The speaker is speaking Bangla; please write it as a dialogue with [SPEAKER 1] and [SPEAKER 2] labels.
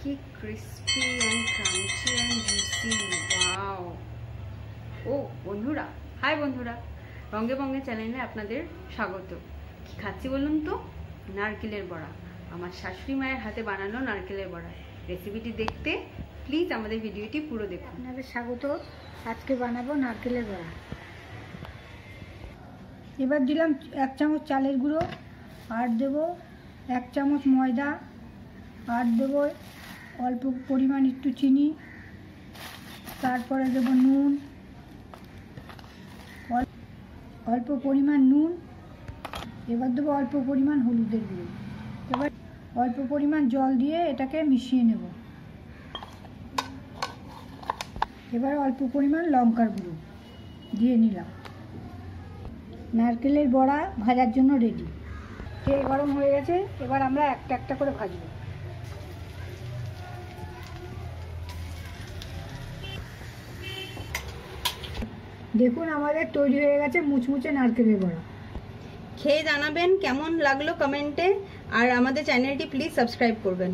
[SPEAKER 1] কি crispy and crunchy and juicy ও বন্ধুরা। হাই বন্ধুরা। রঙে বঙ্গে চ্যানেলে আপনাদের স্বাগত। কি খাচ্ছি বলুন তো? নারকেলের বড়া। আমার শাশুড়ি মায়ের হাতে বানানো নারকেলের বড়া। রেসিপিটি দেখতে প্লিজ আমাদের ভিডিওটি পুরো দেখুন।
[SPEAKER 2] আপনাদের স্বাগত। আজকে বানাবো নারকেলের বড়া। এবার দিলাম এক চামচ চালের গুঁড়ো। আর দেবো এক চামচ ময়দা আর দেবো, অল্প পরিমাণ একটু চিনি, তারপরে দেবো নুন অল্প পরিমাণ নুন, এবার দেবো অল্প পরিমাণ হলুদের গুঁড়ো। এবার অল্প পরিমাণ জল দিয়ে এটাকে মিশিয়ে নেব। এবার অল্প পরিমাণ লঙ্কার গুঁড়ো দিয়ে নিলাম। নারকেলের বড়া ভাজার জন্য রেডি তেল গরম হয়ে গেছে, এবার আমরা একটা একটা করে ভাজবো। দেখুন, আমাদের তৈরি হয়ে গেছে মুচমুচে নারকেলের বড়া।
[SPEAKER 1] খেয়ে জানাবেন কেমন লাগল কমেন্টে, আর আমাদের চ্যানেলটি প্লিজ সাবস্ক্রাইব করবেন।